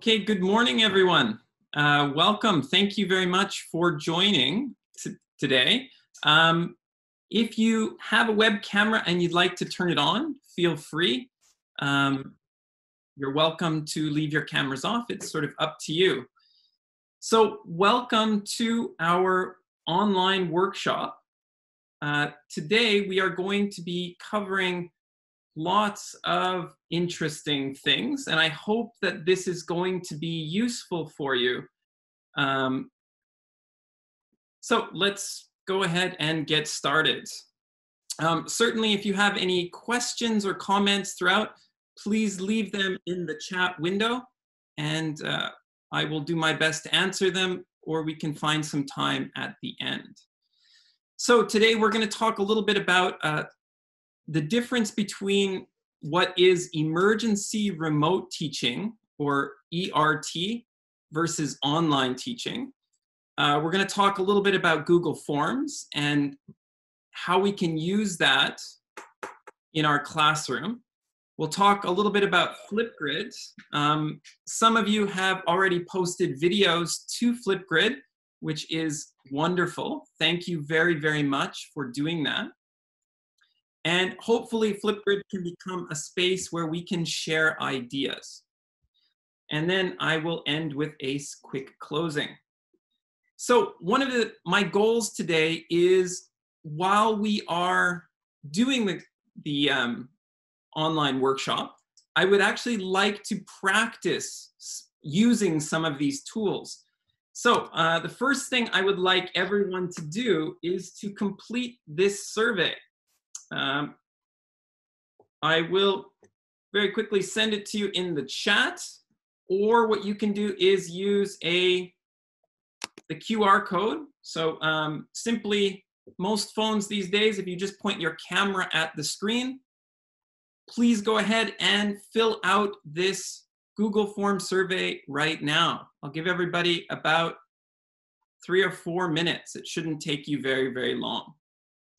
Okay, good morning, everyone. Uh, welcome. Thank you very much for joining today. Um, if you have a web camera and you'd like to turn it on, feel free. Um, you're welcome to leave your cameras off. It's sort of up to you. So welcome to our online workshop. Uh, today we are going to be covering lots of interesting things, and I hope that this is going to be useful for you. Um, so let's go ahead and get started. Um, certainly, if you have any questions or comments throughout, please leave them in the chat window, and uh, I will do my best to answer them, or we can find some time at the end. So today we're going to talk a little bit about uh, the difference between what is emergency remote teaching, or ERT, versus online teaching. Uh, we're going to talk a little bit about Google Forms and how we can use that in our classroom. We'll talk a little bit about Flipgrid. Um, some of you have already posted videos to Flipgrid, which is wonderful. Thank you very, very much for doing that. And hopefully Flipgrid can become a space where we can share ideas. And then I will end with a quick closing. So one of the, my goals today is while we are doing the, the um, online workshop, I would actually like to practice using some of these tools. So uh, the first thing I would like everyone to do is to complete this survey. Um, I will very quickly send it to you in the chat, or what you can do is use a the QR code. So um, simply, most phones these days, if you just point your camera at the screen, please go ahead and fill out this Google form survey right now. I'll give everybody about three or four minutes. It shouldn't take you very, very long.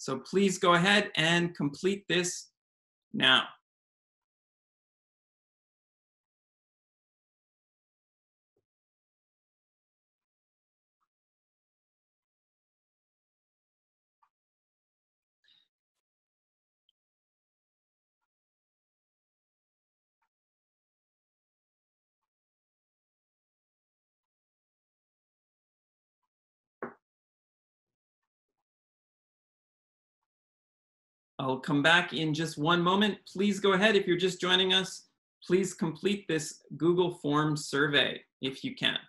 So please go ahead and complete this now. I'll come back in just one moment. Please go ahead. If you're just joining us, please complete this Google form survey if you can.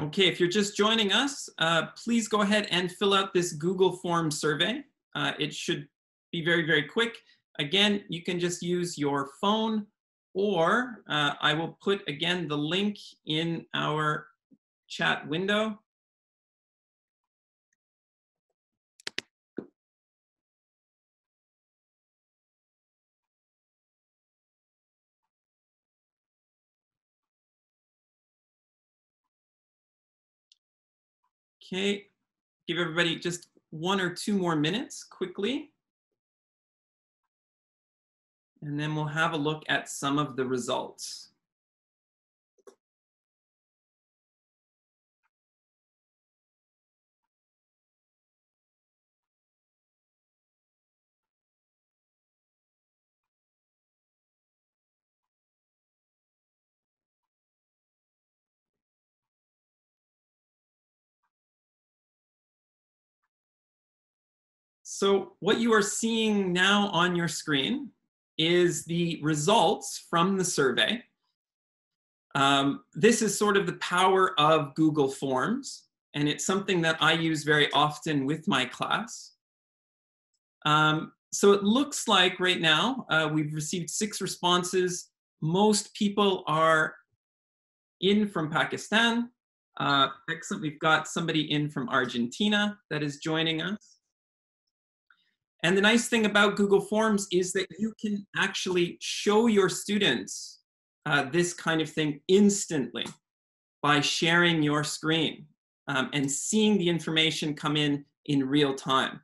Okay, if you're just joining us, uh, please go ahead and fill out this Google form survey. Uh, it should be very, very quick. Again, you can just use your phone or uh, I will put again the link in our chat window. Okay, give everybody just one or two more minutes quickly. And then we'll have a look at some of the results. So what you are seeing now on your screen is the results from the survey. Um, this is sort of the power of Google Forms, and it's something that I use very often with my class. Um, so it looks like right now uh, we've received six responses. Most people are in from Pakistan. Uh, excellent. We've got somebody in from Argentina that is joining us. And the nice thing about Google Forms is that you can actually show your students uh, this kind of thing instantly by sharing your screen um, and seeing the information come in in real time.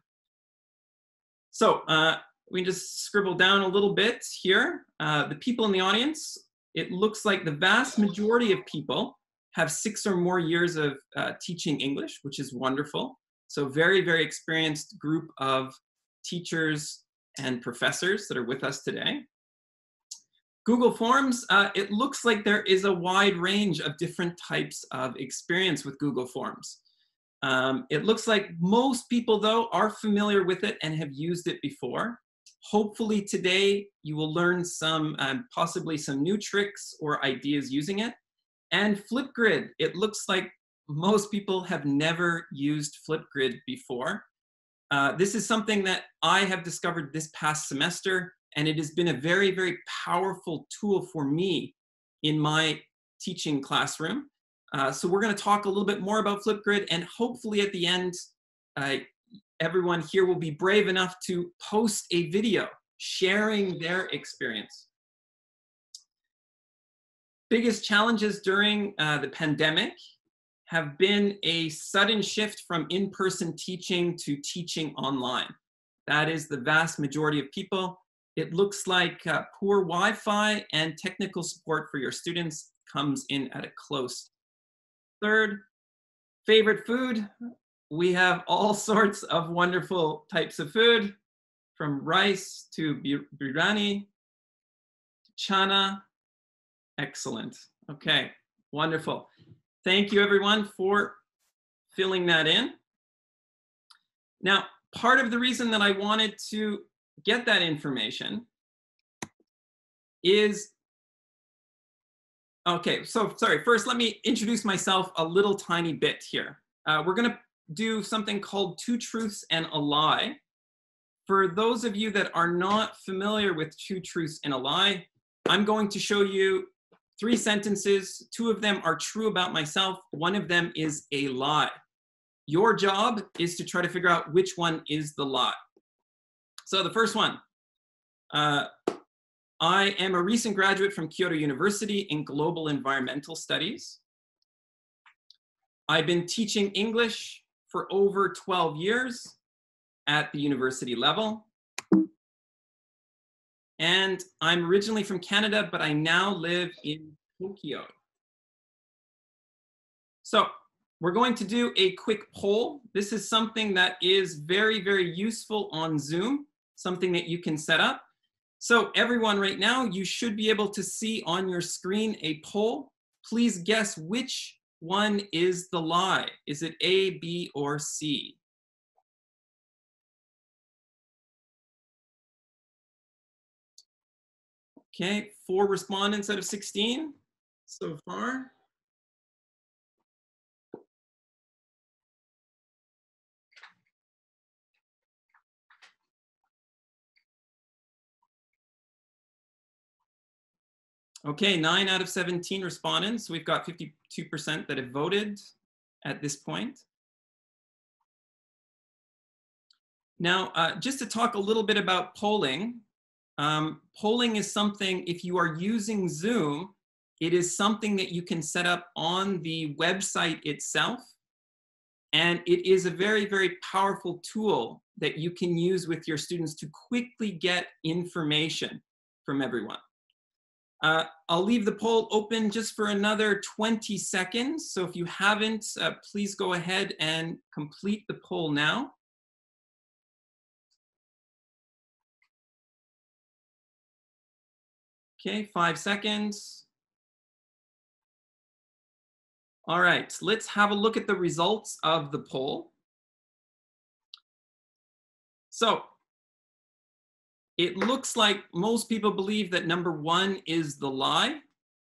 So uh, we just scribble down a little bit here. Uh, the people in the audience, it looks like the vast majority of people have six or more years of uh, teaching English, which is wonderful. So very, very experienced group of teachers and professors that are with us today. Google Forms, uh, it looks like there is a wide range of different types of experience with Google Forms. Um, it looks like most people, though, are familiar with it and have used it before. Hopefully today you will learn some, um, possibly some new tricks or ideas using it. And Flipgrid, it looks like most people have never used Flipgrid before. Uh, this is something that I have discovered this past semester, and it has been a very, very powerful tool for me in my teaching classroom. Uh, so we're going to talk a little bit more about Flipgrid, and hopefully at the end, uh, everyone here will be brave enough to post a video sharing their experience. Biggest challenges during uh, the pandemic have been a sudden shift from in-person teaching to teaching online. That is the vast majority of people. It looks like uh, poor Wi-Fi and technical support for your students comes in at a close. Third, favorite food. We have all sorts of wonderful types of food, from rice to biryani, chana. Excellent. Okay, wonderful. Thank you everyone for filling that in. Now, part of the reason that I wanted to get that information is, okay, so sorry, first let me introduce myself a little tiny bit here. Uh, we're gonna do something called Two Truths and a Lie. For those of you that are not familiar with Two Truths and a Lie, I'm going to show you three sentences. Two of them are true about myself. One of them is a lie. Your job is to try to figure out which one is the lie. So the first one, uh, I am a recent graduate from Kyoto University in Global Environmental Studies. I've been teaching English for over 12 years at the university level. And I'm originally from Canada, but I now live in Tokyo. So we're going to do a quick poll. This is something that is very, very useful on Zoom, something that you can set up. So everyone right now, you should be able to see on your screen a poll. Please guess which one is the lie. Is it A, B, or C? Okay, four respondents out of 16 so far. Okay, nine out of 17 respondents. We've got 52% that have voted at this point. Now, uh, just to talk a little bit about polling, um, polling is something, if you are using Zoom, it is something that you can set up on the website itself. And it is a very, very powerful tool that you can use with your students to quickly get information from everyone. Uh, I'll leave the poll open just for another 20 seconds. So if you haven't, uh, please go ahead and complete the poll now. Okay, five seconds. All right, let's have a look at the results of the poll. So it looks like most people believe that number one is the lie,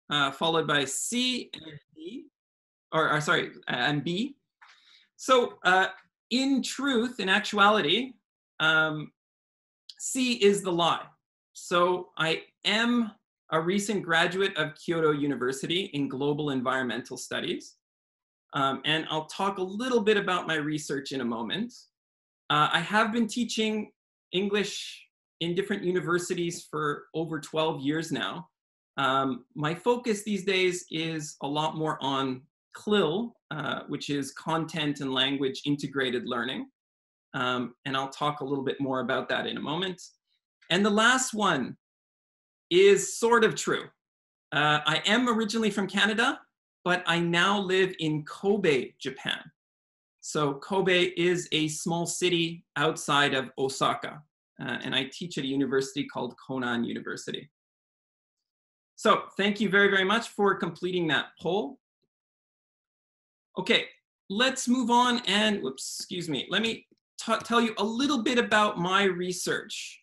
uh, followed by C and B, or, or sorry, and B. So uh, in truth, in actuality, um, C is the lie. So I am a recent graduate of Kyoto University in Global Environmental Studies. Um, and I'll talk a little bit about my research in a moment. Uh, I have been teaching English in different universities for over 12 years now. Um, my focus these days is a lot more on CLIL, uh, which is Content and Language Integrated Learning. Um, and I'll talk a little bit more about that in a moment. And the last one is sort of true. Uh, I am originally from Canada, but I now live in Kobe, Japan. So Kobe is a small city outside of Osaka, uh, and I teach at a university called Konan University. So thank you very, very much for completing that poll. Okay, let's move on and, whoops, excuse me, let me tell you a little bit about my research.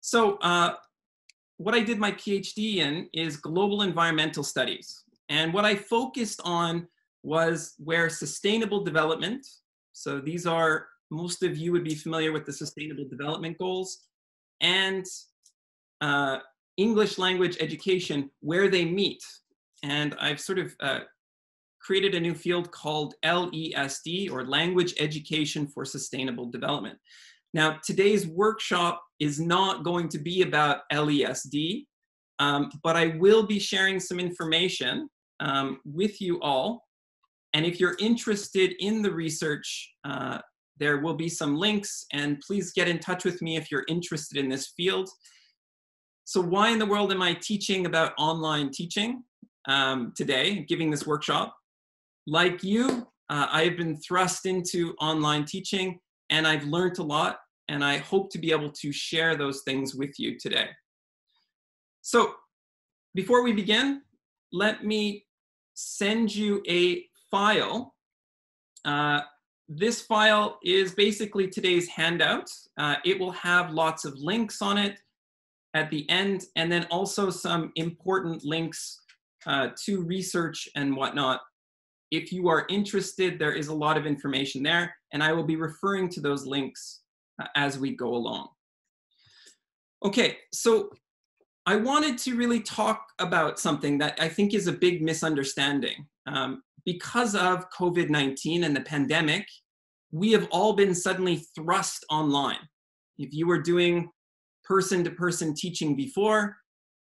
So uh, what I did my PhD in is global environmental studies. And what I focused on was where sustainable development, so these are, most of you would be familiar with the sustainable development goals, and uh, English language education, where they meet. And I've sort of uh, created a new field called LESD, or Language Education for Sustainable Development. Now, today's workshop is not going to be about LESD, um, but I will be sharing some information um, with you all. And if you're interested in the research, uh, there will be some links, and please get in touch with me if you're interested in this field. So why in the world am I teaching about online teaching um, today, giving this workshop? Like you, uh, I have been thrust into online teaching and I've learned a lot and I hope to be able to share those things with you today. So before we begin, let me send you a file. Uh, this file is basically today's handout. Uh, it will have lots of links on it at the end, and then also some important links uh, to research and whatnot. If you are interested, there is a lot of information there, and I will be referring to those links as we go along. Okay, so I wanted to really talk about something that I think is a big misunderstanding. Um, because of COVID 19 and the pandemic, we have all been suddenly thrust online. If you were doing person to person teaching before,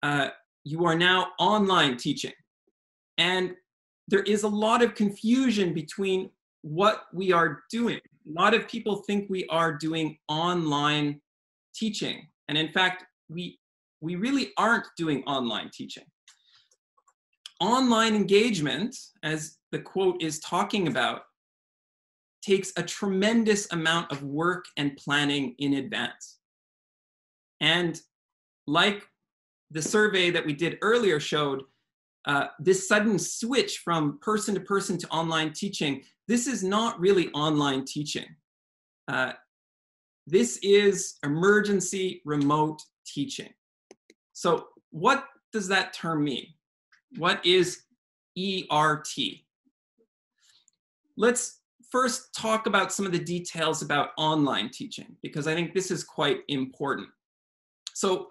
uh, you are now online teaching. And there is a lot of confusion between what we are doing a lot of people think we are doing online teaching. And in fact, we, we really aren't doing online teaching. Online engagement, as the quote is talking about, takes a tremendous amount of work and planning in advance. And like the survey that we did earlier showed, uh, this sudden switch from person to person to online teaching this is not really online teaching. Uh, this is emergency remote teaching. So what does that term mean? What is ERT? Let's first talk about some of the details about online teaching, because I think this is quite important. So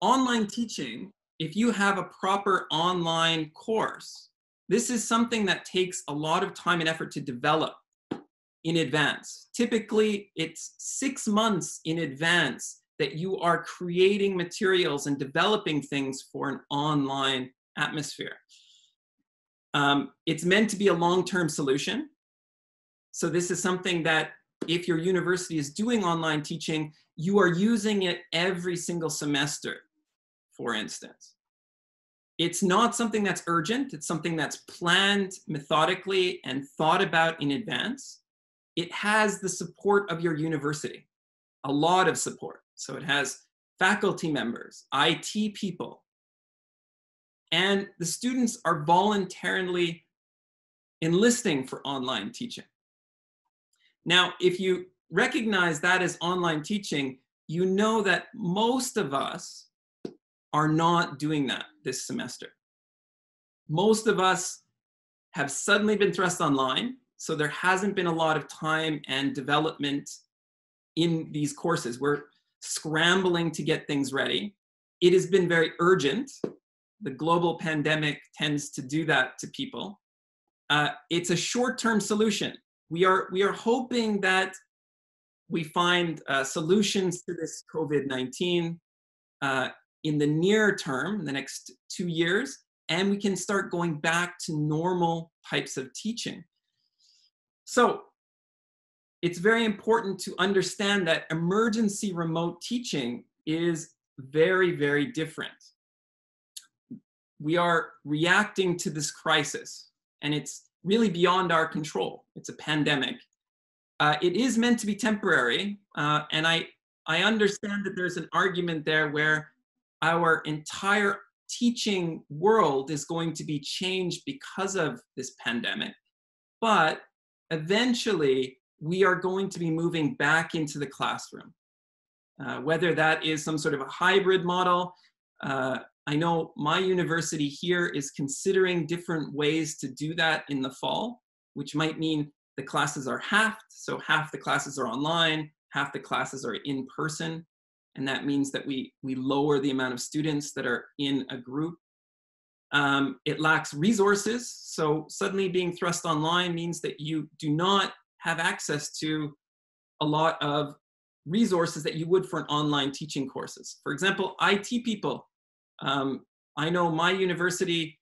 online teaching, if you have a proper online course, this is something that takes a lot of time and effort to develop in advance. Typically, it's six months in advance that you are creating materials and developing things for an online atmosphere. Um, it's meant to be a long-term solution. So this is something that if your university is doing online teaching, you are using it every single semester, for instance. It's not something that's urgent. It's something that's planned methodically and thought about in advance. It has the support of your university, a lot of support. So it has faculty members, IT people, and the students are voluntarily enlisting for online teaching. Now, if you recognize that as online teaching, you know that most of us are not doing that this semester. Most of us have suddenly been thrust online, so there hasn't been a lot of time and development in these courses. We're scrambling to get things ready. It has been very urgent, the global pandemic tends to do that to people. Uh, it's a short-term solution. We are we are hoping that we find uh, solutions to this COVID-19 uh, in the near term, in the next two years, and we can start going back to normal types of teaching. So it's very important to understand that emergency remote teaching is very, very different. We are reacting to this crisis, and it's really beyond our control. It's a pandemic. Uh, it is meant to be temporary, uh, and I, I understand that there's an argument there where our entire teaching world is going to be changed because of this pandemic. But eventually, we are going to be moving back into the classroom. Uh, whether that is some sort of a hybrid model. Uh, I know my university here is considering different ways to do that in the fall, which might mean the classes are halved, so half the classes are online, half the classes are in person, and that means that we, we lower the amount of students that are in a group. Um, it lacks resources, so suddenly being thrust online means that you do not have access to a lot of resources that you would for an online teaching courses. For example, IT people. Um, I know my university,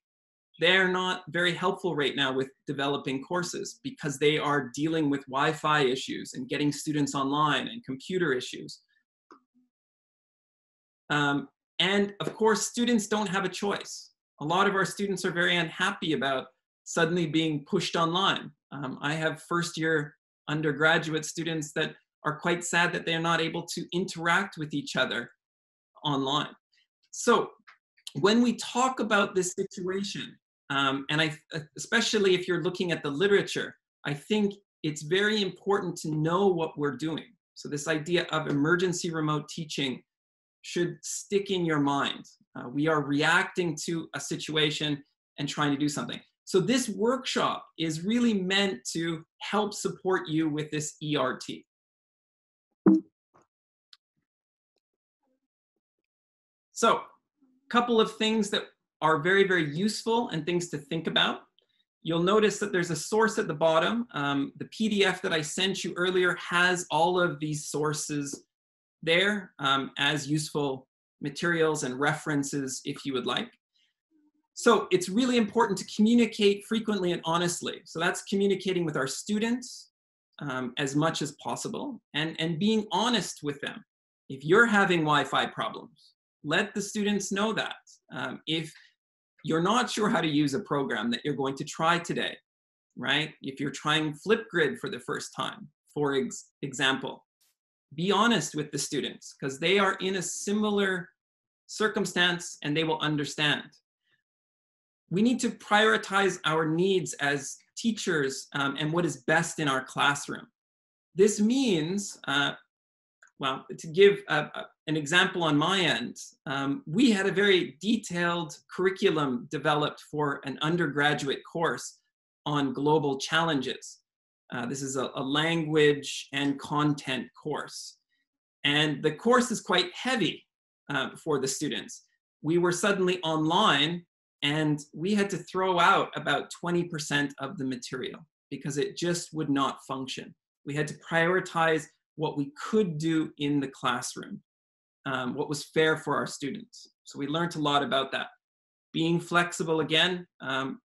they're not very helpful right now with developing courses because they are dealing with Wi-Fi issues and getting students online and computer issues. Um, and of course, students don't have a choice. A lot of our students are very unhappy about suddenly being pushed online. Um, I have first year undergraduate students that are quite sad that they're not able to interact with each other online. So when we talk about this situation, um, and I, especially if you're looking at the literature, I think it's very important to know what we're doing. So this idea of emergency remote teaching should stick in your mind. Uh, we are reacting to a situation and trying to do something. So this workshop is really meant to help support you with this ERT. So a couple of things that are very, very useful and things to think about. You'll notice that there's a source at the bottom. Um, the PDF that I sent you earlier has all of these sources there um, as useful materials and references if you would like. So it's really important to communicate frequently and honestly. So that's communicating with our students um, as much as possible and, and being honest with them. If you're having Wi-Fi problems, let the students know that. Um, if you're not sure how to use a program that you're going to try today, right? If you're trying Flipgrid for the first time, for ex example, be honest with the students because they are in a similar circumstance and they will understand we need to prioritize our needs as teachers um, and what is best in our classroom. This means, uh, well, to give a, a, an example on my end, um, we had a very detailed curriculum developed for an undergraduate course on global challenges. Uh, this is a, a language and content course. And the course is quite heavy uh, for the students. We were suddenly online and we had to throw out about 20% of the material because it just would not function. We had to prioritize what we could do in the classroom, um, what was fair for our students. So we learned a lot about that. Being flexible again, um,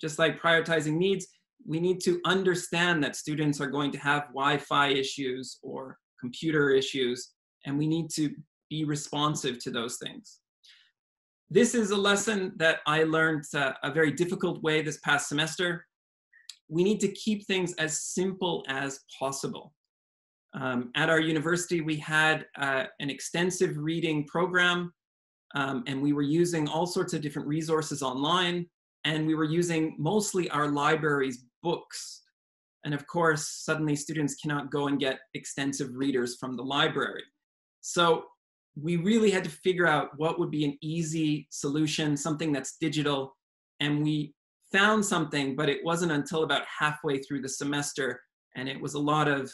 just like prioritizing needs, we need to understand that students are going to have Wi-Fi issues or computer issues, and we need to be responsive to those things. This is a lesson that I learned uh, a very difficult way this past semester. We need to keep things as simple as possible. Um, at our university, we had uh, an extensive reading program, um, and we were using all sorts of different resources online, and we were using mostly our library's books. And of course, suddenly students cannot go and get extensive readers from the library. So we really had to figure out what would be an easy solution, something that's digital. And we found something, but it wasn't until about halfway through the semester. And it was a lot of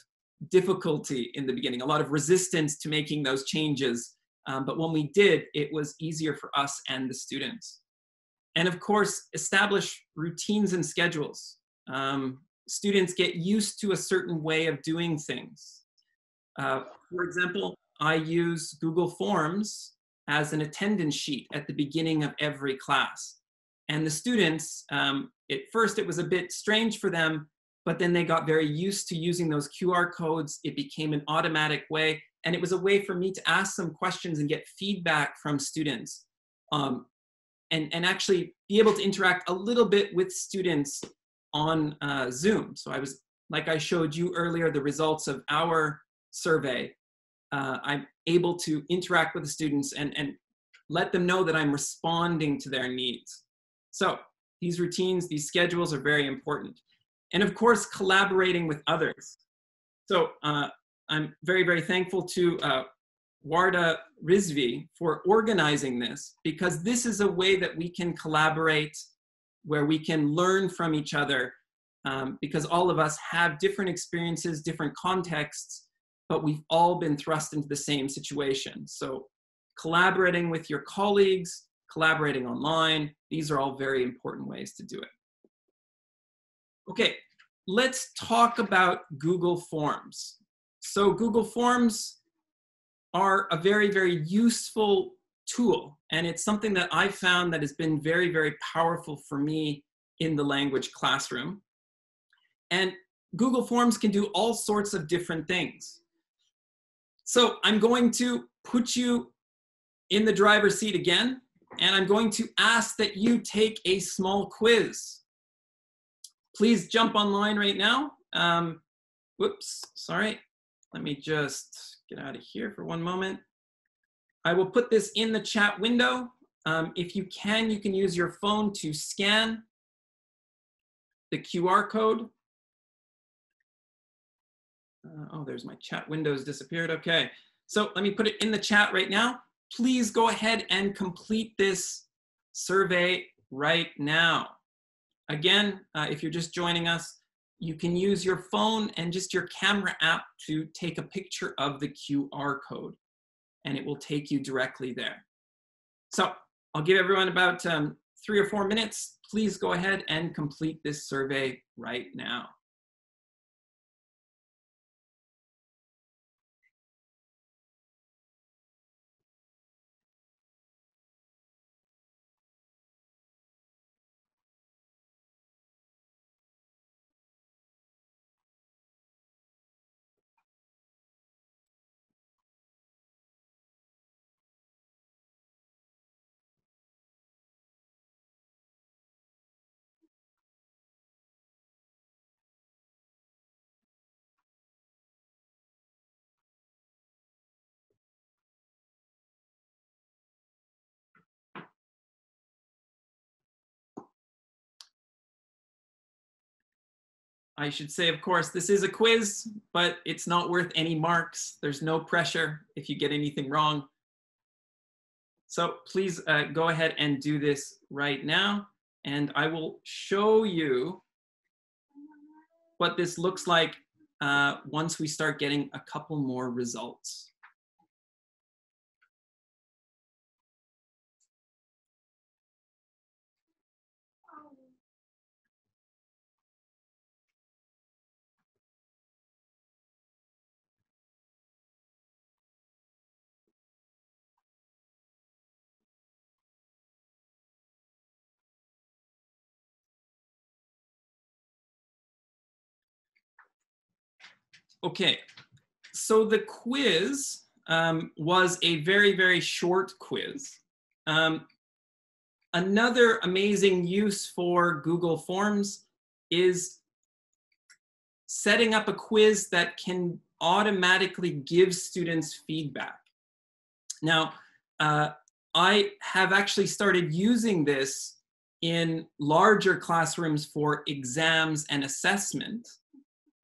difficulty in the beginning, a lot of resistance to making those changes. Um, but when we did, it was easier for us and the students. and of course, establish routines and schedules. Um, students get used to a certain way of doing things. Uh, for example, I use Google Forms as an attendance sheet at the beginning of every class. And the students, um, at first it was a bit strange for them, but then they got very used to using those QR codes. It became an automatic way. And it was a way for me to ask some questions and get feedback from students um, and, and actually be able to interact a little bit with students on uh, Zoom. So I was, like I showed you earlier, the results of our survey. Uh, I'm able to interact with the students and, and let them know that I'm responding to their needs. So these routines, these schedules are very important. And of course, collaborating with others. So uh, I'm very, very thankful to uh, Warda Rizvi for organizing this because this is a way that we can collaborate, where we can learn from each other um, because all of us have different experiences, different contexts, but we've all been thrust into the same situation. So collaborating with your colleagues, collaborating online, these are all very important ways to do it. Okay, let's talk about Google Forms. So Google Forms are a very, very useful tool. And it's something that I found that has been very, very powerful for me in the language classroom. And Google Forms can do all sorts of different things. So I'm going to put you in the driver's seat again, and I'm going to ask that you take a small quiz. Please jump online right now. Um, whoops, sorry. Let me just get out of here for one moment. I will put this in the chat window. Um, if you can, you can use your phone to scan the QR code. Uh, oh, there's my chat windows disappeared. Okay, so let me put it in the chat right now. Please go ahead and complete this survey right now. Again, uh, if you're just joining us, you can use your phone and just your camera app to take a picture of the QR code and it will take you directly there. So I'll give everyone about um, three or four minutes. Please go ahead and complete this survey right now. I should say, of course, this is a quiz, but it's not worth any marks. There's no pressure if you get anything wrong. So please uh, go ahead and do this right now. And I will show you what this looks like uh, once we start getting a couple more results. Okay, so the quiz um, was a very, very short quiz. Um, another amazing use for Google Forms is setting up a quiz that can automatically give students feedback. Now, uh, I have actually started using this in larger classrooms for exams and assessment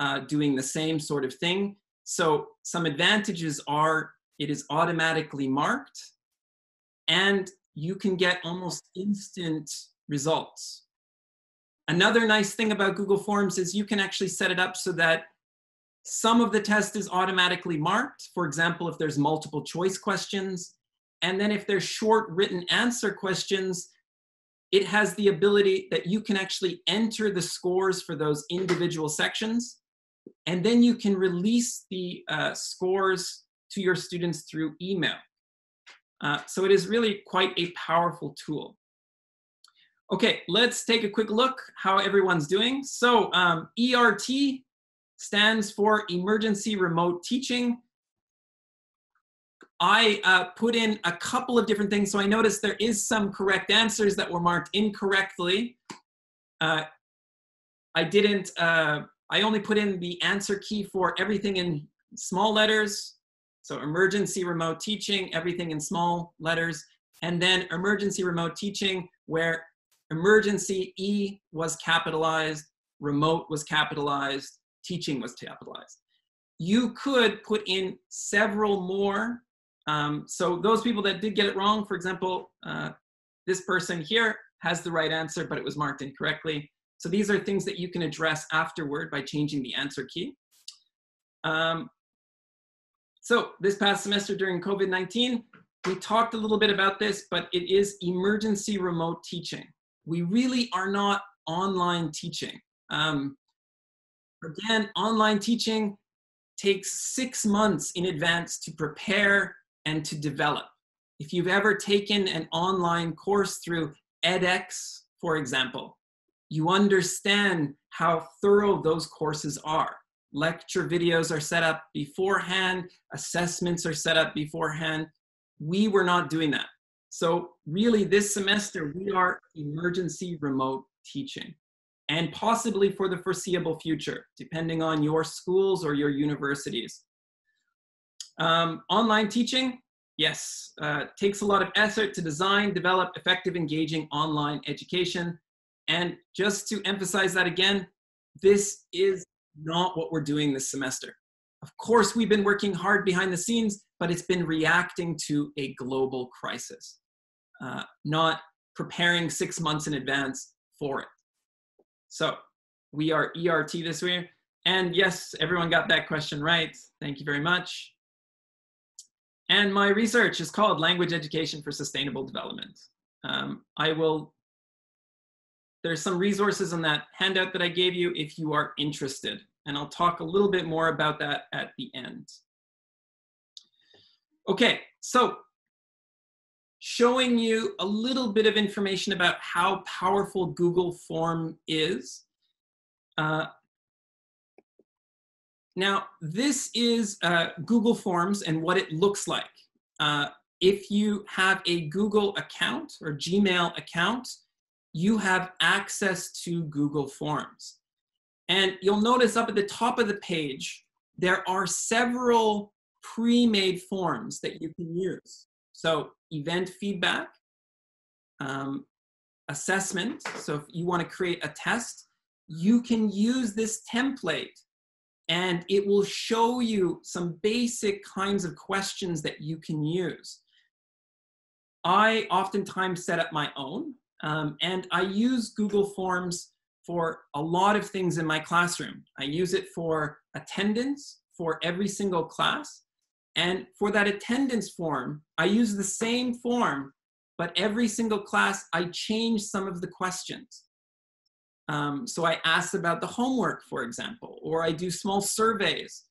uh, doing the same sort of thing. So some advantages are it is automatically marked and you can get almost instant results. Another nice thing about Google Forms is you can actually set it up so that some of the test is automatically marked. For example, if there's multiple choice questions, and then if there's short written answer questions, it has the ability that you can actually enter the scores for those individual sections, and then you can release the uh, scores to your students through email. Uh, so it is really quite a powerful tool. Okay, let's take a quick look how everyone's doing. So um, ERT stands for Emergency Remote Teaching. I uh, put in a couple of different things. So I noticed there is some correct answers that were marked incorrectly. Uh, I didn't, uh, I only put in the answer key for everything in small letters. So emergency remote teaching, everything in small letters. And then emergency remote teaching where emergency E was capitalized, remote was capitalized, teaching was capitalized. You could put in several more um, so those people that did get it wrong, for example, uh, this person here has the right answer, but it was marked incorrectly. So these are things that you can address afterward by changing the answer key. Um, so this past semester during COVID-19, we talked a little bit about this, but it is emergency remote teaching. We really are not online teaching. Um, again, online teaching takes six months in advance to prepare and to develop. If you've ever taken an online course through edX, for example, you understand how thorough those courses are. Lecture videos are set up beforehand, assessments are set up beforehand. We were not doing that. So really this semester, we are emergency remote teaching and possibly for the foreseeable future, depending on your schools or your universities. Um, online teaching, yes, uh, takes a lot of effort to design, develop effective, engaging online education. And just to emphasize that again, this is not what we're doing this semester. Of course, we've been working hard behind the scenes, but it's been reacting to a global crisis, uh, not preparing six months in advance for it. So we are ERT this week. And yes, everyone got that question right. Thank you very much. And my research is called Language Education for Sustainable Development. Um, I will, there's some resources in that handout that I gave you if you are interested. And I'll talk a little bit more about that at the end. Okay, so showing you a little bit of information about how powerful Google Form is. Uh, now, this is uh, Google Forms and what it looks like. Uh, if you have a Google account or Gmail account, you have access to Google Forms. And you'll notice up at the top of the page, there are several pre-made forms that you can use. So event feedback, um, assessment. So if you want to create a test, you can use this template and it will show you some basic kinds of questions that you can use. I oftentimes set up my own, um, and I use Google Forms for a lot of things in my classroom. I use it for attendance for every single class. And for that attendance form, I use the same form, but every single class, I change some of the questions. Um, so I ask about the homework, for example, or I do small surveys.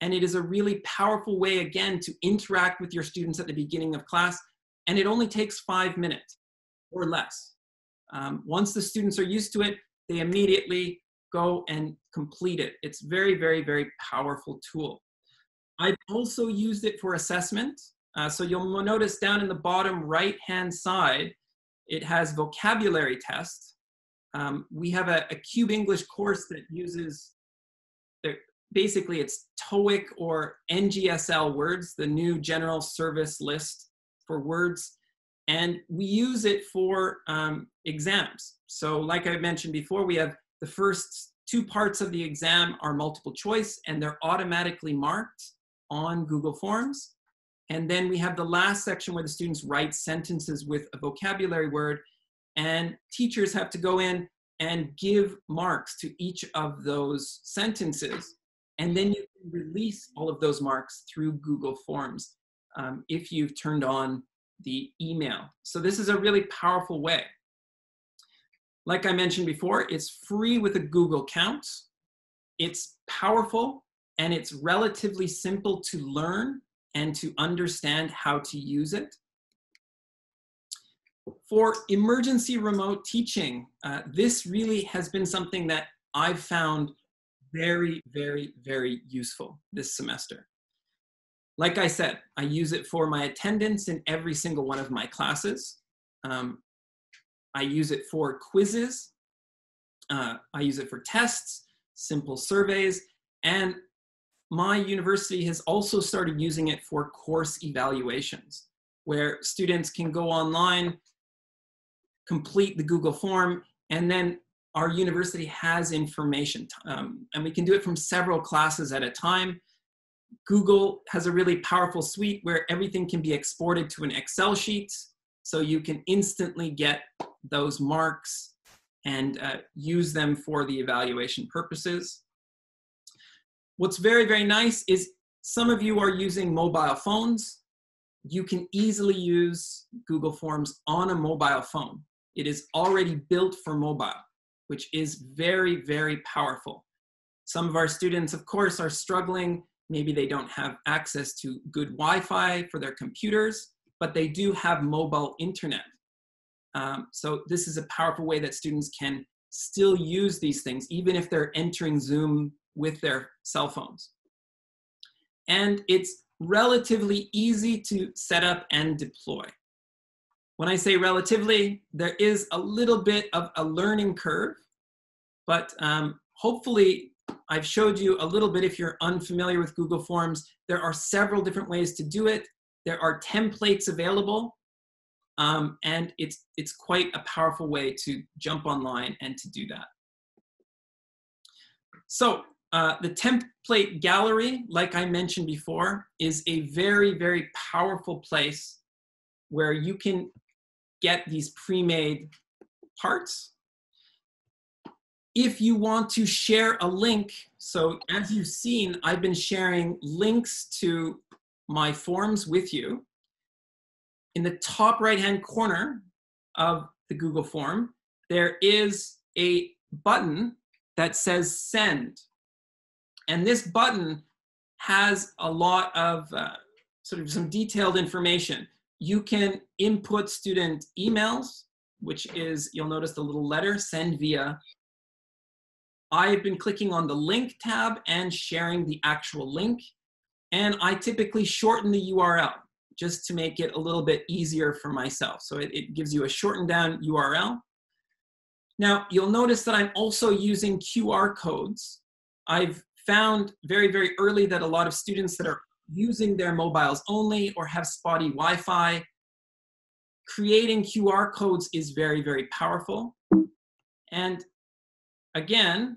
And it is a really powerful way, again, to interact with your students at the beginning of class. And it only takes five minutes or less. Um, once the students are used to it, they immediately go and complete it. It's very, very, very powerful tool. I've also used it for assessment. Uh, so you'll notice down in the bottom right-hand side, it has vocabulary tests. Um, we have a, a, Cube English course that uses, basically it's TOEIC or NGSL words, the new general service list for words. And we use it for um, exams. So like I mentioned before, we have the first two parts of the exam are multiple choice and they're automatically marked on Google Forms. And then we have the last section where the students write sentences with a vocabulary word and teachers have to go in and give marks to each of those sentences. And then you can release all of those marks through Google Forms um, if you've turned on the email. So this is a really powerful way. Like I mentioned before, it's free with a Google account. It's powerful and it's relatively simple to learn and to understand how to use it. For emergency remote teaching, uh, this really has been something that I've found very, very, very useful this semester. Like I said, I use it for my attendance in every single one of my classes. Um, I use it for quizzes. Uh, I use it for tests, simple surveys, and my university has also started using it for course evaluations, where students can go online, complete the Google form, and then our university has information. Um, and we can do it from several classes at a time. Google has a really powerful suite where everything can be exported to an Excel sheet. So you can instantly get those marks and uh, use them for the evaluation purposes. What's very, very nice is some of you are using mobile phones. You can easily use Google Forms on a mobile phone. It is already built for mobile, which is very, very powerful. Some of our students, of course, are struggling. Maybe they don't have access to good Wi-Fi for their computers, but they do have mobile internet. Um, so this is a powerful way that students can still use these things, even if they're entering Zoom with their cell phones. And it's relatively easy to set up and deploy. When I say relatively, there is a little bit of a learning curve, but um, hopefully I've showed you a little bit if you're unfamiliar with Google Forms. There are several different ways to do it. There are templates available, um, and it's, it's quite a powerful way to jump online and to do that. So uh, the template gallery, like I mentioned before, is a very, very powerful place where you can get these pre-made parts. If you want to share a link, so as you've seen, I've been sharing links to my forms with you. In the top right-hand corner of the Google form, there is a button that says send. And this button has a lot of uh, sort of some detailed information. You can input student emails, which is, you'll notice the little letter, send via. I've been clicking on the link tab and sharing the actual link. And I typically shorten the URL just to make it a little bit easier for myself. So it, it gives you a shortened down URL. Now, you'll notice that I'm also using QR codes. I've found very, very early that a lot of students that are using their mobiles only or have spotty Wi-Fi, creating QR codes is very, very powerful. And again,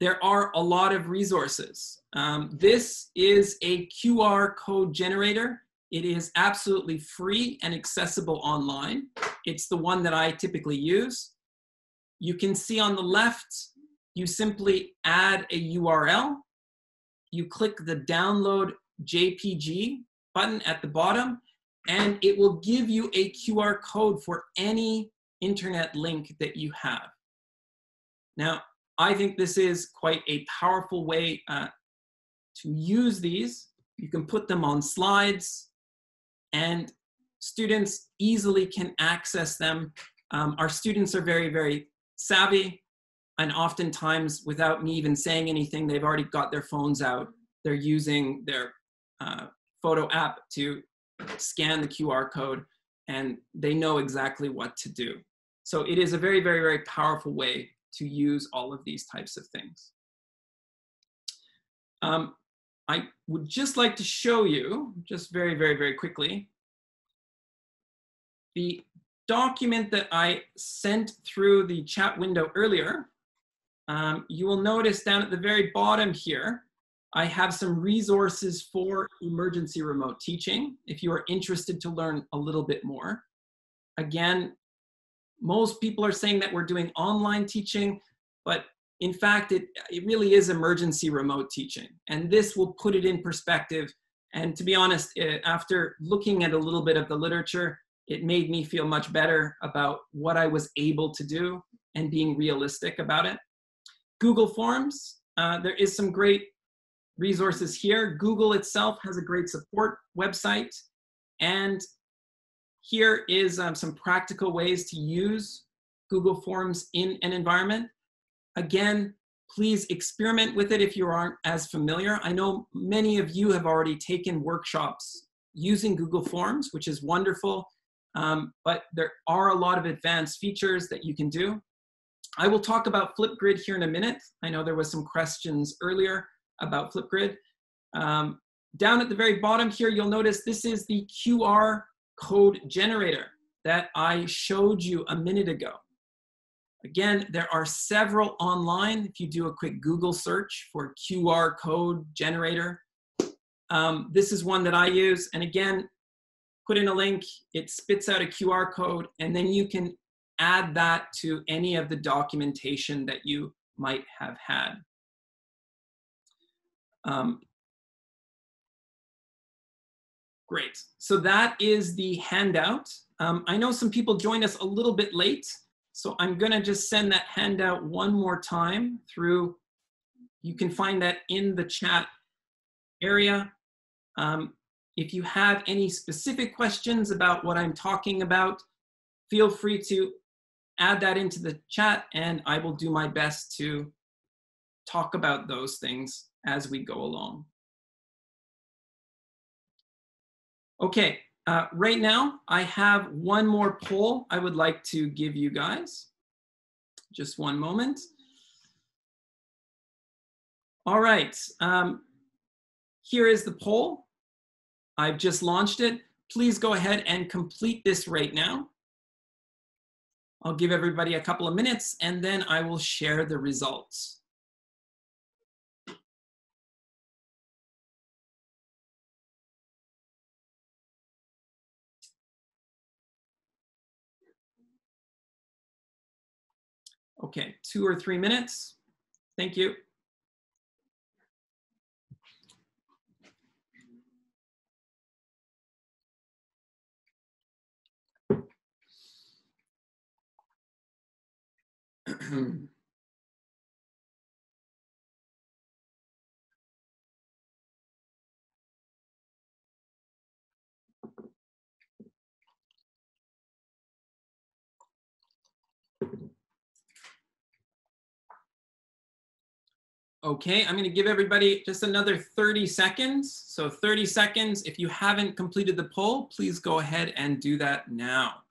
there are a lot of resources. Um, this is a QR code generator. It is absolutely free and accessible online. It's the one that I typically use. You can see on the left you simply add a URL, you click the download JPG button at the bottom, and it will give you a QR code for any internet link that you have. Now, I think this is quite a powerful way uh, to use these. You can put them on slides, and students easily can access them. Um, our students are very, very savvy and oftentimes without me even saying anything they've already got their phones out they're using their uh, photo app to scan the qr code and they know exactly what to do so it is a very very very powerful way to use all of these types of things um, i would just like to show you just very very very quickly the document that I sent through the chat window earlier um, you will notice down at the very bottom here, I have some resources for emergency remote teaching if you are interested to learn a little bit more. Again, most people are saying that we're doing online teaching, but in fact, it, it really is emergency remote teaching. And this will put it in perspective. And to be honest, eh, after looking at a little bit of the literature, it made me feel much better about what I was able to do and being realistic about it. Google Forms, uh, there is some great resources here. Google itself has a great support website. And here is um, some practical ways to use Google Forms in an environment. Again, please experiment with it if you aren't as familiar. I know many of you have already taken workshops using Google Forms, which is wonderful, um, but there are a lot of advanced features that you can do. I will talk about Flipgrid here in a minute. I know there was some questions earlier about Flipgrid. Um, down at the very bottom here, you'll notice this is the QR code generator that I showed you a minute ago. Again, there are several online. If you do a quick Google search for QR code generator, um, this is one that I use. And again, put in a link, it spits out a QR code, and then you can add that to any of the documentation that you might have had. Um, great. So that is the handout. Um, I know some people joined us a little bit late, so I'm going to just send that handout one more time through. You can find that in the chat area. Um, if you have any specific questions about what I'm talking about, feel free to add that into the chat and I will do my best to talk about those things as we go along. Okay, uh, right now I have one more poll I would like to give you guys. Just one moment. All right, um, here is the poll. I've just launched it. Please go ahead and complete this right now. I'll give everybody a couple of minutes and then I will share the results. Okay, two or three minutes. Thank you. Okay, I'm going to give everybody just another 30 seconds. So 30 seconds. If you haven't completed the poll, please go ahead and do that now.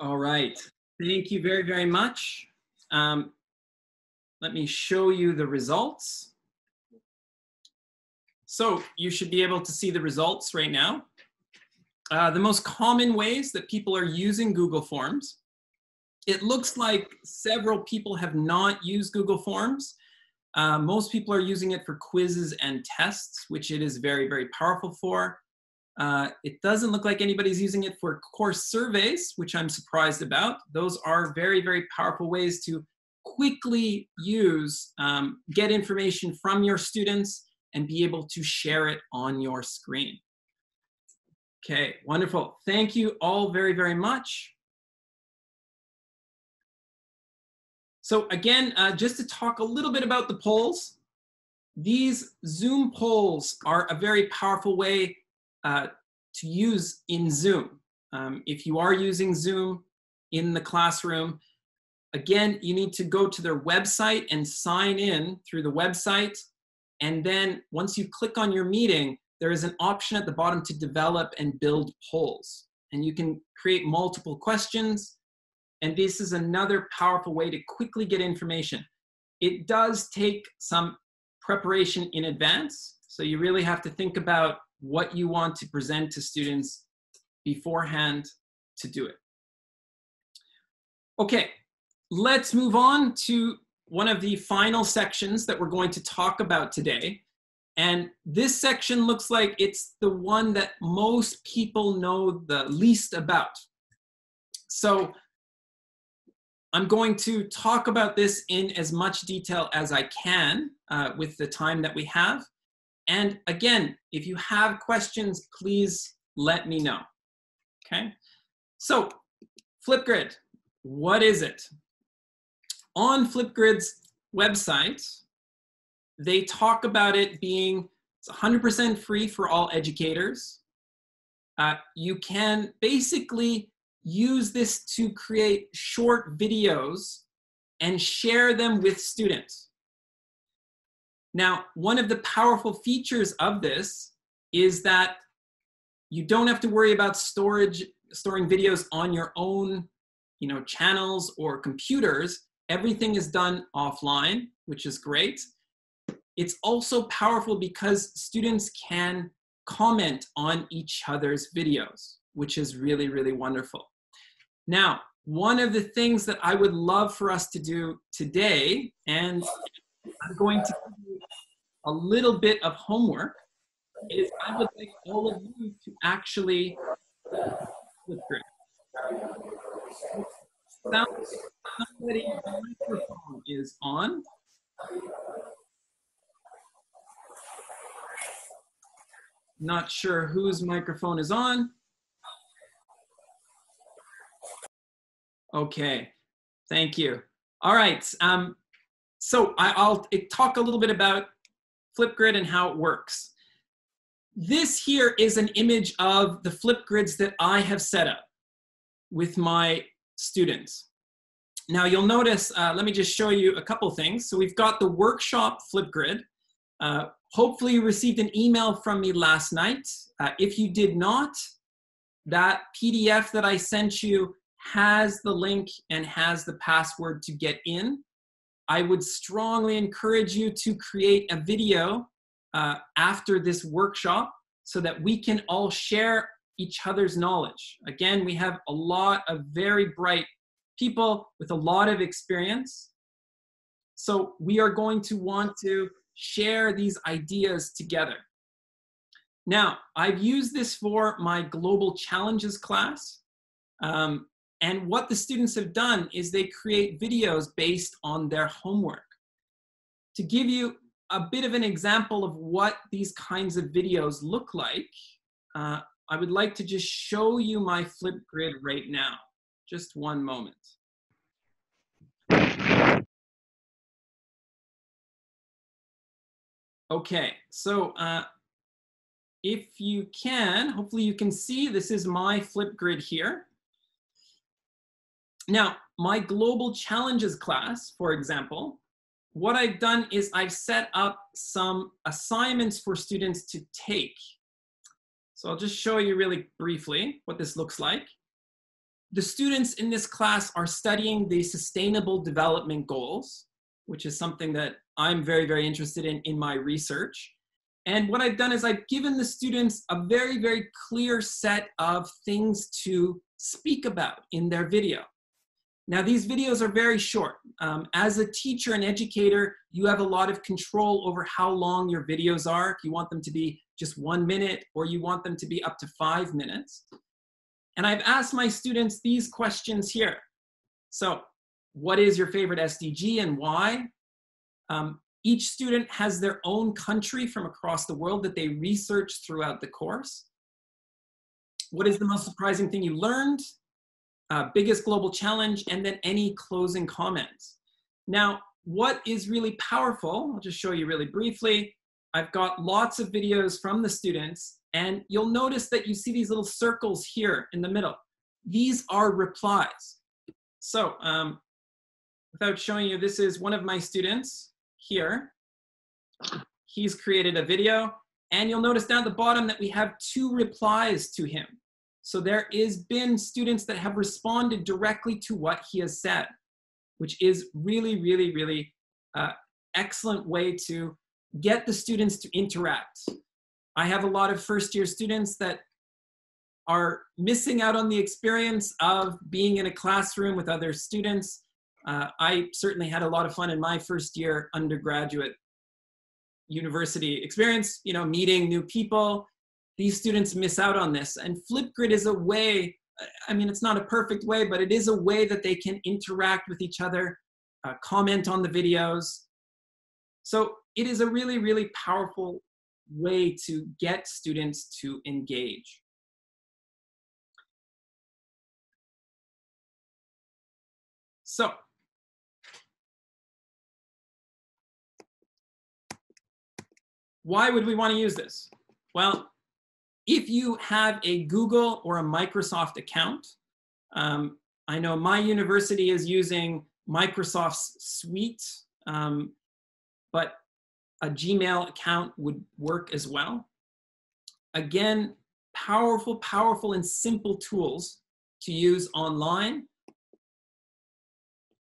All right. Thank you very, very much. Um, let me show you the results. So you should be able to see the results right now. Uh, the most common ways that people are using Google Forms. It looks like several people have not used Google Forms. Uh, most people are using it for quizzes and tests, which it is very, very powerful for. Uh, it doesn't look like anybody's using it for course surveys, which I'm surprised about. Those are very, very powerful ways to quickly use, um, get information from your students and be able to share it on your screen. Okay, wonderful. Thank you all very, very much. So again, uh, just to talk a little bit about the polls, these Zoom polls are a very powerful way uh, to use in Zoom. Um, if you are using Zoom in the classroom, again, you need to go to their website and sign in through the website. And then once you click on your meeting, there is an option at the bottom to develop and build polls. And you can create multiple questions. And this is another powerful way to quickly get information. It does take some preparation in advance. So you really have to think about what you want to present to students beforehand to do it. Okay, let's move on to one of the final sections that we're going to talk about today. And this section looks like it's the one that most people know the least about. So I'm going to talk about this in as much detail as I can uh, with the time that we have. And again, if you have questions, please let me know. Okay, so Flipgrid, what is it? On Flipgrid's website, they talk about it being 100% free for all educators. Uh, you can basically use this to create short videos and share them with students. Now, one of the powerful features of this is that you don't have to worry about storage, storing videos on your own you know, channels or computers. Everything is done offline, which is great. It's also powerful because students can comment on each other's videos, which is really, really wonderful. Now, one of the things that I would love for us to do today, and I'm going to a little bit of homework, is I would like all of you to actually. Somebody microphone is on. Not sure whose microphone is on. Okay, thank you. All right, um, so I, will talk a little bit about Flipgrid and how it works. This here is an image of the Flipgrids that I have set up with my students. Now you'll notice, uh, let me just show you a couple things. So we've got the workshop Flipgrid. Uh, hopefully you received an email from me last night. Uh, if you did not, that PDF that I sent you has the link and has the password to get in. I would strongly encourage you to create a video uh, after this workshop so that we can all share each other's knowledge. Again, we have a lot of very bright people with a lot of experience. So we are going to want to share these ideas together. Now, I've used this for my Global Challenges class. Um, and what the students have done is they create videos based on their homework. To give you a bit of an example of what these kinds of videos look like, uh, I would like to just show you my Flipgrid right now. Just one moment. Okay, so uh, if you can, hopefully you can see, this is my Flipgrid here. Now, my global challenges class, for example, what I've done is I've set up some assignments for students to take. So I'll just show you really briefly what this looks like. The students in this class are studying the Sustainable Development Goals, which is something that I'm very, very interested in in my research. And what I've done is I've given the students a very, very clear set of things to speak about in their video. Now, these videos are very short. Um, as a teacher and educator, you have a lot of control over how long your videos are. If you want them to be just one minute or you want them to be up to five minutes. And I've asked my students these questions here. So, what is your favorite SDG and why? Um, each student has their own country from across the world that they research throughout the course. What is the most surprising thing you learned? Uh, biggest global challenge, and then any closing comments. Now, what is really powerful, I'll just show you really briefly. I've got lots of videos from the students, and you'll notice that you see these little circles here in the middle. These are replies. So, um, without showing you, this is one of my students here. He's created a video, and you'll notice down at the bottom that we have two replies to him. So there is been students that have responded directly to what he has said, which is really, really, really uh, excellent way to get the students to interact. I have a lot of first year students that are missing out on the experience of being in a classroom with other students Uh, I certainly had a lot of fun in my first year undergraduate university experience, you know, meeting new people. These students miss out on this. And Flipgrid is a way, I mean, it's not a perfect way, but it is a way that they can interact with each other, uh, comment on the videos. So it is a really, really powerful way to get students to engage. So why would we want to use this? Well, if you have a Google or a Microsoft account, um, I know my university is using Microsoft's Suite, um, but a Gmail account would work as well. Again, powerful, powerful, and simple tools to use online.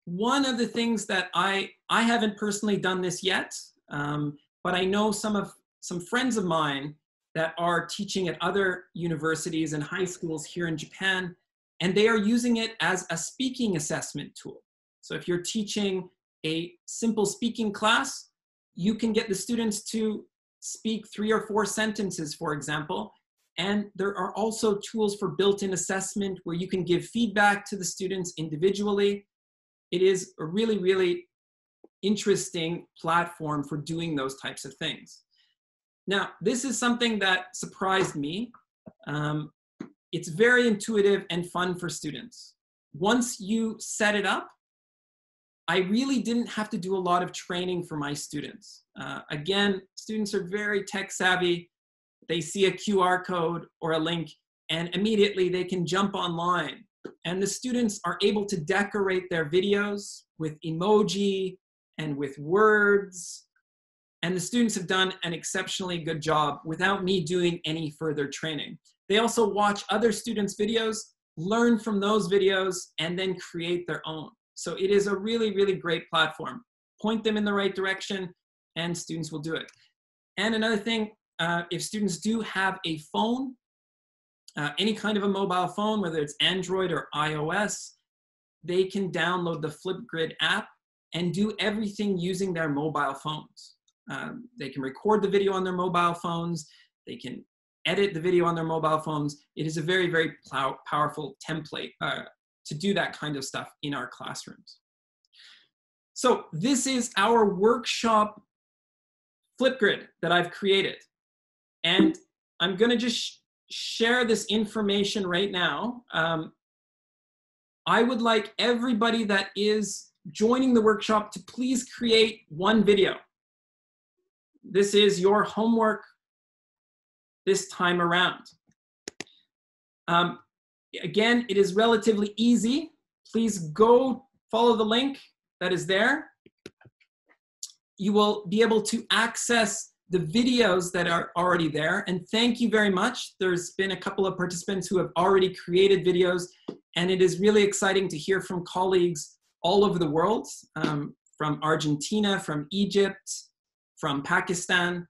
One of the things that I, I haven't personally done this yet, um, but I know some of some friends of mine that are teaching at other universities and high schools here in Japan, and they are using it as a speaking assessment tool. So if you're teaching a simple speaking class, you can get the students to speak three or four sentences, for example. And there are also tools for built-in assessment where you can give feedback to the students individually. It is a really, really interesting platform for doing those types of things. Now, this is something that surprised me. Um, it's very intuitive and fun for students. Once you set it up, I really didn't have to do a lot of training for my students. Uh, again, students are very tech savvy. They see a QR code or a link and immediately they can jump online. And the students are able to decorate their videos with emoji, and with words. And the students have done an exceptionally good job without me doing any further training. They also watch other students' videos, learn from those videos, and then create their own. So it is a really, really great platform. Point them in the right direction, and students will do it. And another thing, uh, if students do have a phone, uh, any kind of a mobile phone, whether it's Android or iOS, they can download the Flipgrid app and do everything using their mobile phones. Um, they can record the video on their mobile phones. They can edit the video on their mobile phones. It is a very, very powerful template uh, to do that kind of stuff in our classrooms. So this is our workshop Flipgrid that I've created. And I'm gonna just sh share this information right now. Um, I would like everybody that is joining the workshop to please create one video. This is your homework this time around. Um, again, it is relatively easy. Please go follow the link that is there. You will be able to access the videos that are already there. And thank you very much. There's been a couple of participants who have already created videos, and it is really exciting to hear from colleagues all over the world, um, from Argentina, from Egypt, from Pakistan.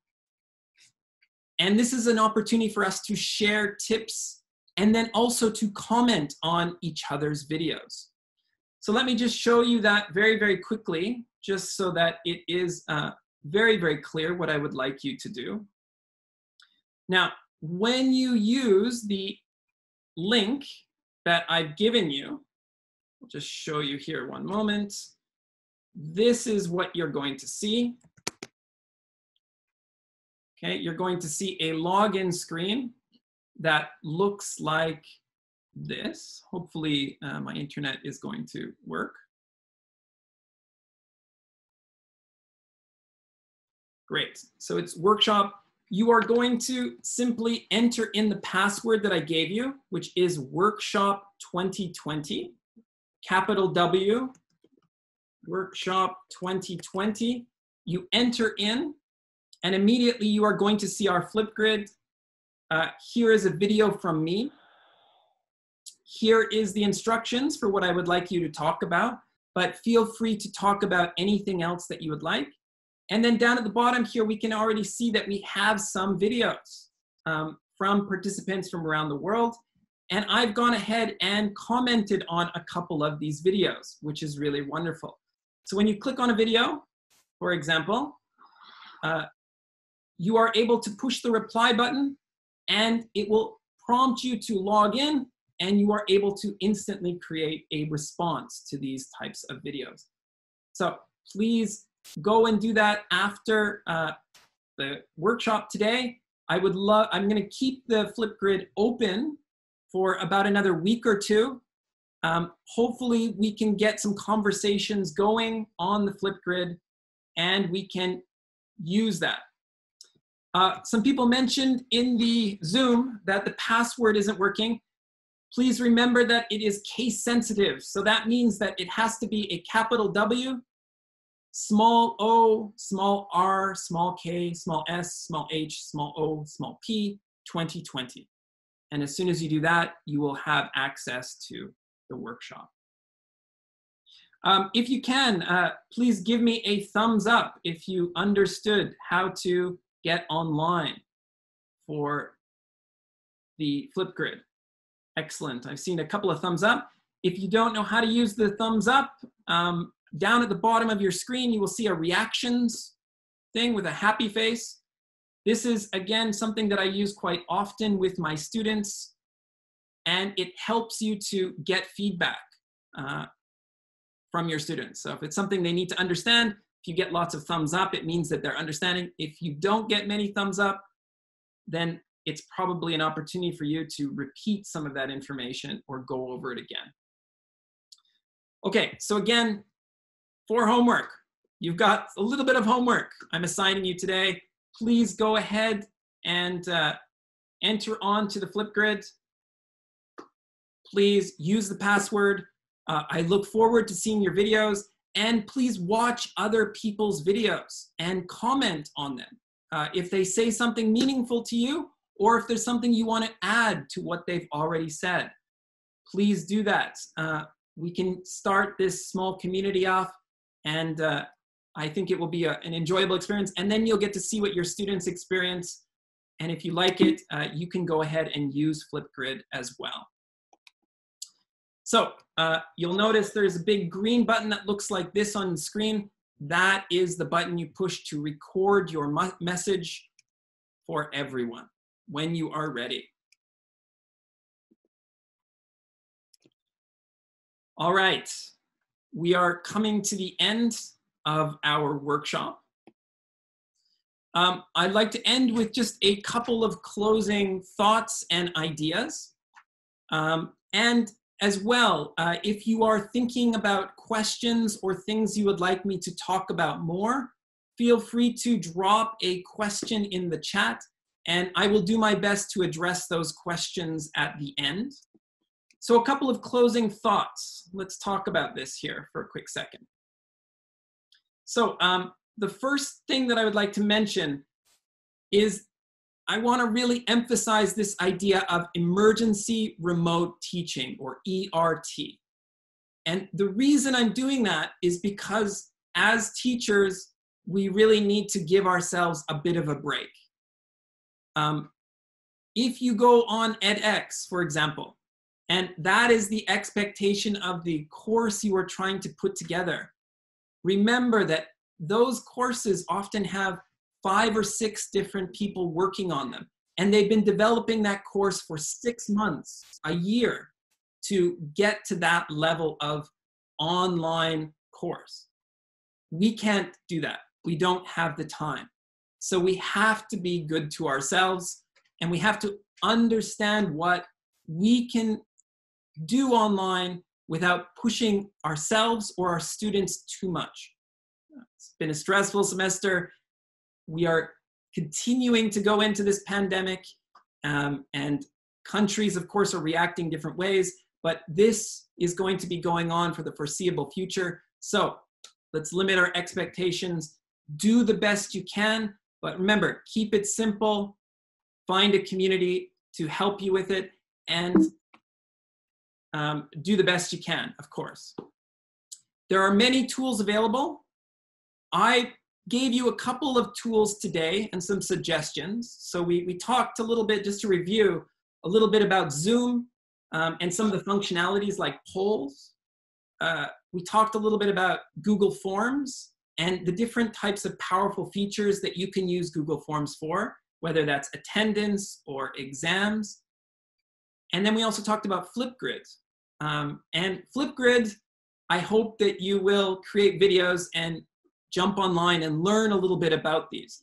And this is an opportunity for us to share tips and then also to comment on each other's videos. So let me just show you that very, very quickly, just so that it is uh, very, very clear what I would like you to do. Now, when you use the link that I've given you, I'll just show you here one moment. This is what you're going to see. Okay, you're going to see a login screen that looks like this. Hopefully uh, my internet is going to work. Great, so it's workshop. You are going to simply enter in the password that I gave you, which is workshop 2020 capital W, workshop 2020. You enter in, and immediately you are going to see our Flipgrid. Uh, here is a video from me. Here is the instructions for what I would like you to talk about, but feel free to talk about anything else that you would like. And then down at the bottom here, we can already see that we have some videos um, from participants from around the world. And I've gone ahead and commented on a couple of these videos, which is really wonderful. So when you click on a video, for example, uh, you are able to push the reply button and it will prompt you to log in and you are able to instantly create a response to these types of videos. So please go and do that after uh, the workshop today. I would love, I'm gonna keep the Flipgrid open for about another week or two. Um, hopefully we can get some conversations going on the Flipgrid and we can use that. Uh, some people mentioned in the Zoom that the password isn't working. Please remember that it is case sensitive. So that means that it has to be a capital W, small o, small r, small k, small s, small h, small o, small p, 2020. And as soon as you do that, you will have access to the workshop. Um, if you can, uh, please give me a thumbs up if you understood how to get online for the Flipgrid. Excellent. I've seen a couple of thumbs up. If you don't know how to use the thumbs up, um, down at the bottom of your screen, you will see a reactions thing with a happy face. This is, again, something that I use quite often with my students, and it helps you to get feedback uh, from your students. So if it's something they need to understand, if you get lots of thumbs up, it means that they're understanding. If you don't get many thumbs up, then it's probably an opportunity for you to repeat some of that information or go over it again. Okay, so again, for homework, you've got a little bit of homework I'm assigning you today. Please go ahead and uh, enter onto the Flipgrid. Please use the password. Uh, I look forward to seeing your videos and please watch other people's videos and comment on them. Uh, if they say something meaningful to you, or if there's something you want to add to what they've already said, please do that. Uh, we can start this small community off, and uh, I think it will be a, an enjoyable experience. And then you'll get to see what your students experience. And if you like it, uh, you can go ahead and use Flipgrid as well. So uh, you'll notice there's a big green button that looks like this on the screen. That is the button you push to record your message for everyone when you are ready. All right, we are coming to the end of our workshop. Um, I'd like to end with just a couple of closing thoughts and ideas. Um, and as well, uh, if you are thinking about questions or things you would like me to talk about more, feel free to drop a question in the chat and I will do my best to address those questions at the end. So a couple of closing thoughts. Let's talk about this here for a quick second. So um, the first thing that I would like to mention is I want to really emphasize this idea of emergency remote teaching or ERT. And the reason I'm doing that is because as teachers, we really need to give ourselves a bit of a break. Um, if you go on edX, for example, and that is the expectation of the course you are trying to put together, remember that those courses often have five or six different people working on them. And they've been developing that course for six months, a year, to get to that level of online course. We can't do that. We don't have the time. So we have to be good to ourselves and we have to understand what we can do online without pushing ourselves or our students too much. It's been a stressful semester we are continuing to go into this pandemic, um, and countries, of course, are reacting different ways, but this is going to be going on for the foreseeable future. So let's limit our expectations, do the best you can, but remember, keep it simple, find a community to help you with it, and um, do the best you can, of course. There are many tools available. I gave you a couple of tools today and some suggestions. So we, we talked a little bit, just to review, a little bit about Zoom, um, and some of the functionalities like polls. Uh, we talked a little bit about Google Forms and the different types of powerful features that you can use Google Forms for, whether that's attendance or exams. And then we also talked about Flipgrid. Um, and Flipgrid, I hope that you will create videos and jump online and learn a little bit about these.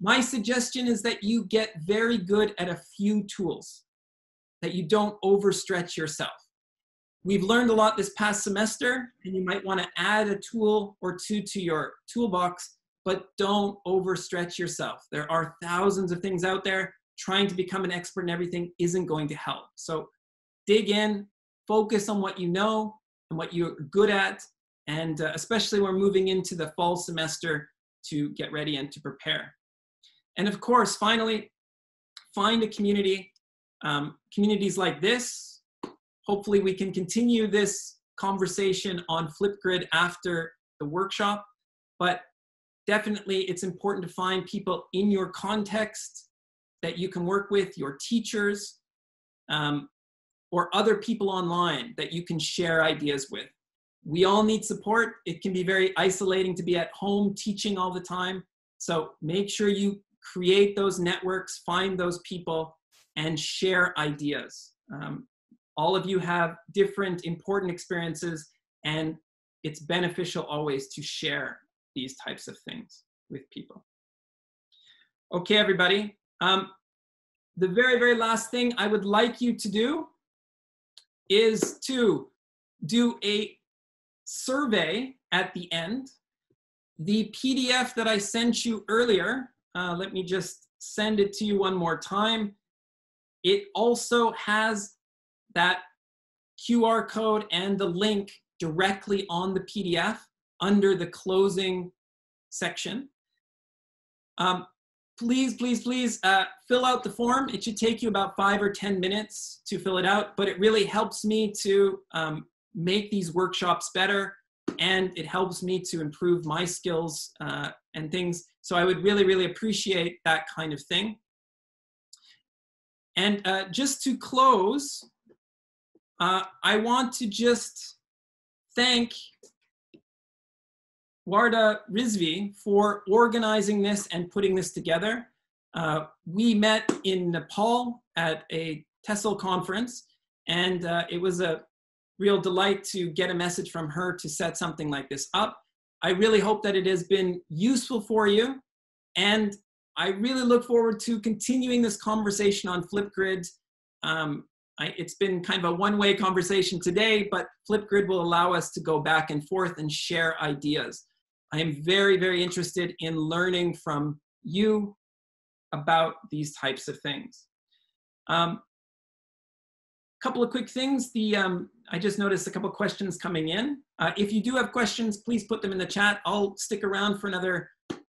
My suggestion is that you get very good at a few tools, that you don't overstretch yourself. We've learned a lot this past semester, and you might want to add a tool or two to your toolbox, but don't overstretch yourself. There are thousands of things out there. Trying to become an expert in everything isn't going to help. So dig in, focus on what you know and what you're good at, and uh, especially we're moving into the fall semester to get ready and to prepare. And of course, finally, find a community. Um, communities like this, hopefully we can continue this conversation on Flipgrid after the workshop, but definitely it's important to find people in your context that you can work with, your teachers, um, or other people online that you can share ideas with. We all need support. It can be very isolating to be at home teaching all the time. So make sure you create those networks, find those people, and share ideas. Um, all of you have different important experiences, and it's beneficial always to share these types of things with people. Okay, everybody. Um, the very, very last thing I would like you to do is to do a survey at the end. The PDF that I sent you earlier uh, let me just send it to you one more time. It also has that QR code and the link directly on the PDF under the closing section. Um, please, please, please uh, fill out the form. It should take you about five or 10 minutes to fill it out, but it really helps me to um, make these workshops better and it helps me to improve my skills uh, and things. So I would really, really appreciate that kind of thing. And uh, just to close, uh, I want to just thank Warda Rizvi for organizing this and putting this together. Uh, we met in Nepal at a TESOL conference, and uh, it was a real delight to get a message from her to set something like this up. I really hope that it has been useful for you. And I really look forward to continuing this conversation on Flipgrid. Um, I, it's been kind of a one-way conversation today, but Flipgrid will allow us to go back and forth and share ideas. I am very, very interested in learning from you about these types of things. Um, couple of quick things. The um, I just noticed a couple questions coming in. Uh, if you do have questions, please put them in the chat. I'll stick around for another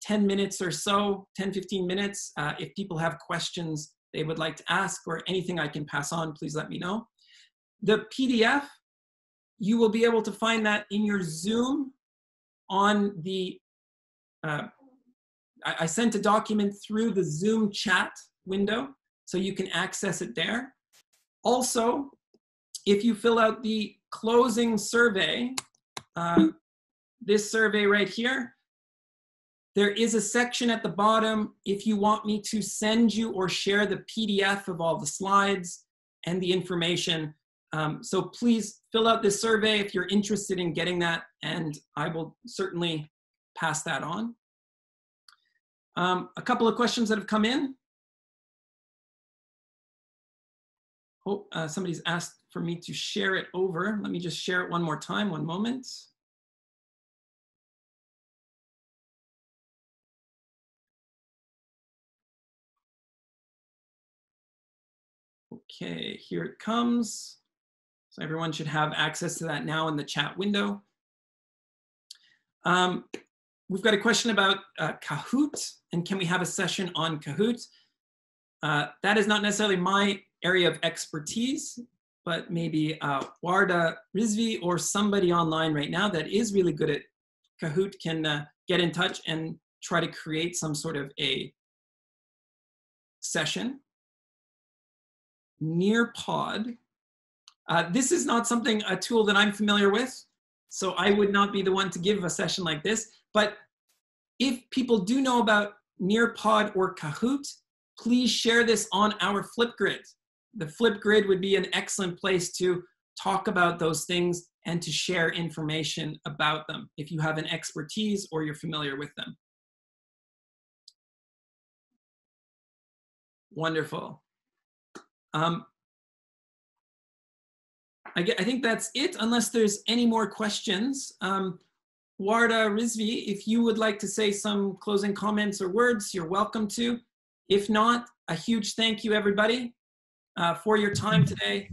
10 minutes or so, 10, 15 minutes. Uh, if people have questions they would like to ask or anything I can pass on, please let me know. The PDF, you will be able to find that in your Zoom on the, uh, I, I sent a document through the Zoom chat window, so you can access it there. Also, if you fill out the closing survey, uh, this survey right here, there is a section at the bottom if you want me to send you or share the PDF of all the slides and the information. Um, so please fill out this survey if you're interested in getting that, and I will certainly pass that on. Um, a couple of questions that have come in. Oh, uh, somebody's asked for me to share it over. Let me just share it one more time, one moment. Okay, here it comes. So everyone should have access to that now in the chat window. Um, we've got a question about uh, Kahoot, and can we have a session on Kahoot? Uh, that is not necessarily my area of expertise, but maybe uh, Warda Rizvi or somebody online right now that is really good at Kahoot can uh, get in touch and try to create some sort of a session. Nearpod Uh, this is not something, a tool that I'm familiar with, so I would not be the one to give a session like this. But if people do know about Nearpod or Kahoot, please share this on our Flipgrid. The Flipgrid would be an excellent place to talk about those things and to share information about them if you have an expertise or you're familiar with them. Wonderful. Um, I, get, I think that's it, unless there's any more questions. Um, Warda Rizvi, if you would like to say some closing comments or words, you're welcome to. If not, a huge thank you, everybody, uh, for your time today.